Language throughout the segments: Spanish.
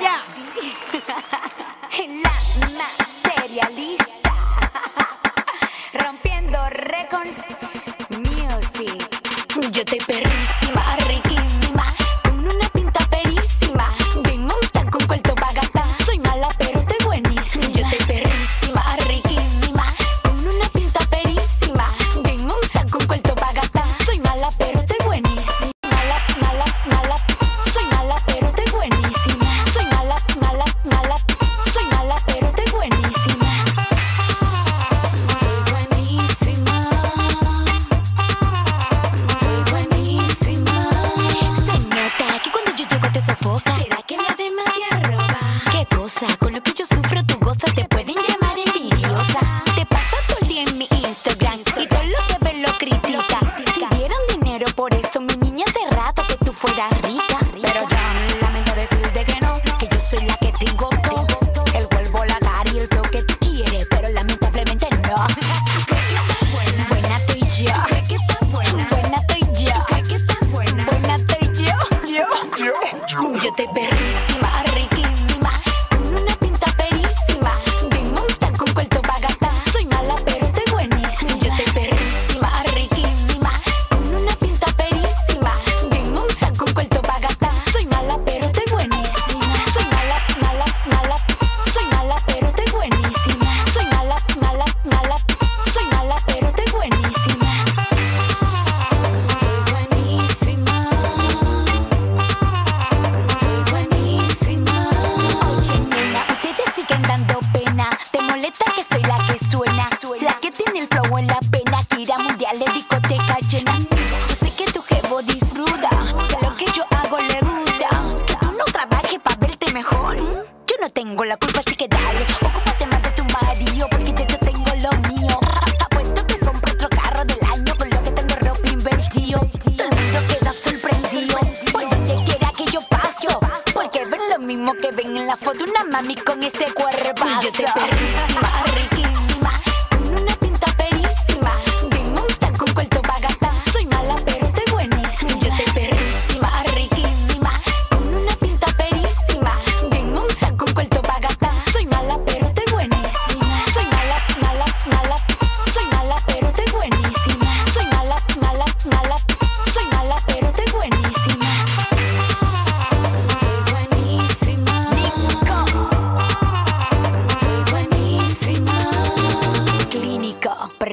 ya. La materialista. Rompiendo récords. Music. Yo estoy perrísima, te. ¿Será que la demás te arroba? ¿Qué cosa? Con lo que yo sufro tú gozas te pueden llamar envidiosa. Te pasas todo el día en mi Instagram y todo lo que ves lo critica. Si dieran dinero por eso, mi niña hace rato que tú fueras rica. Pero yo lamento decirte que no, que yo soy la que tengo todo. El cuerpo, la cara y el flow que tú quieres, pero lamentablemente no. yo. Estoy perrísima, no tengo la culpa, así que dale. Ocúpate más de tu marido. Porque ya yo tengo lo mío. Apuesto que compro otro carro del año. Por lo que tengo ropa invertido. Todo el mundo queda sorprendido. Por donde quiera que yo paso. Porque ven lo mismo que ven en la foto. Una mami con este cuerpo. Yo estoy perrísima, riquísima.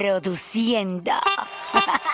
Produciendo.